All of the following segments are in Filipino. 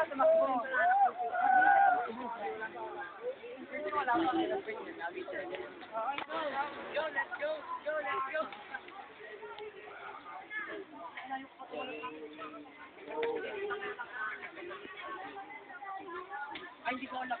Ay, hindi ko alam.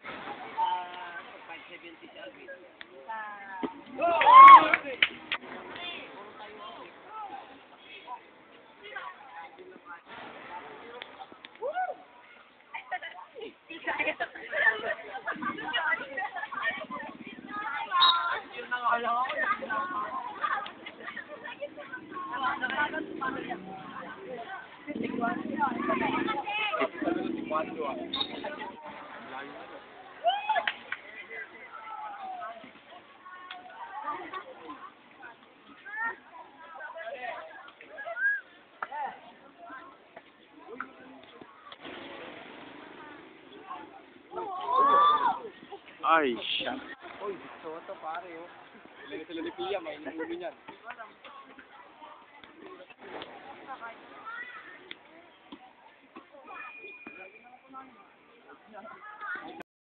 siya. Uy, soto pare oh. Ilan sila ni Pia, may ulo niyan. No.